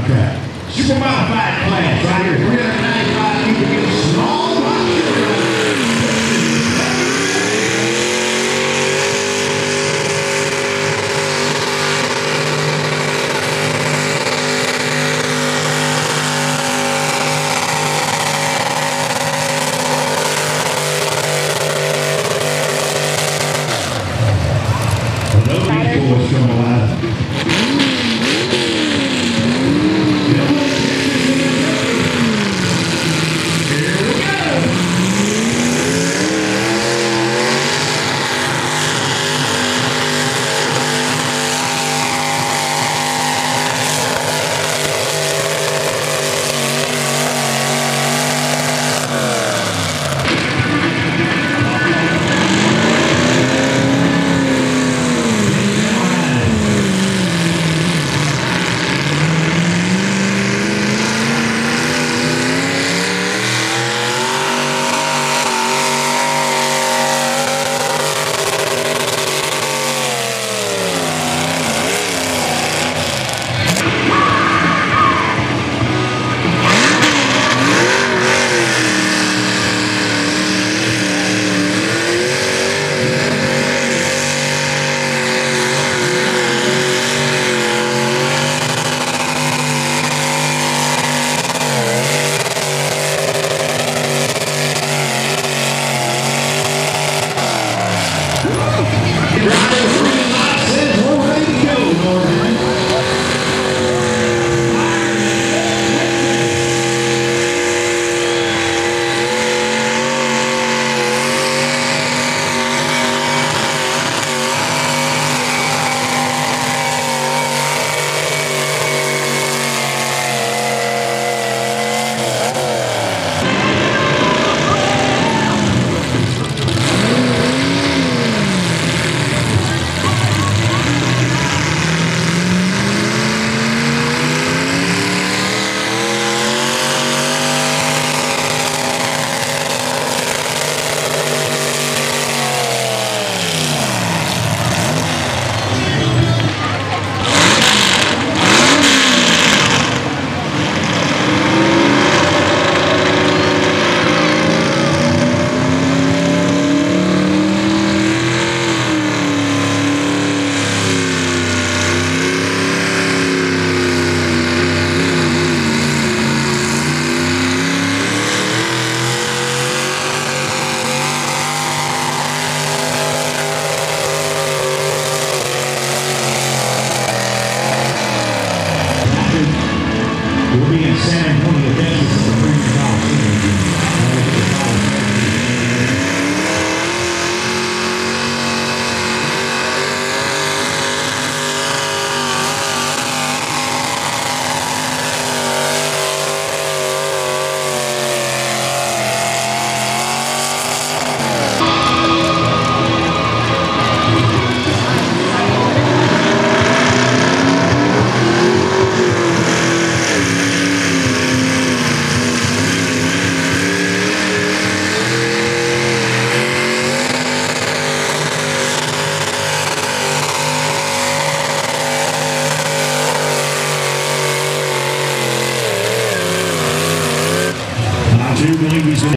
like that. Super class right here. 395 people get small rock Those people from a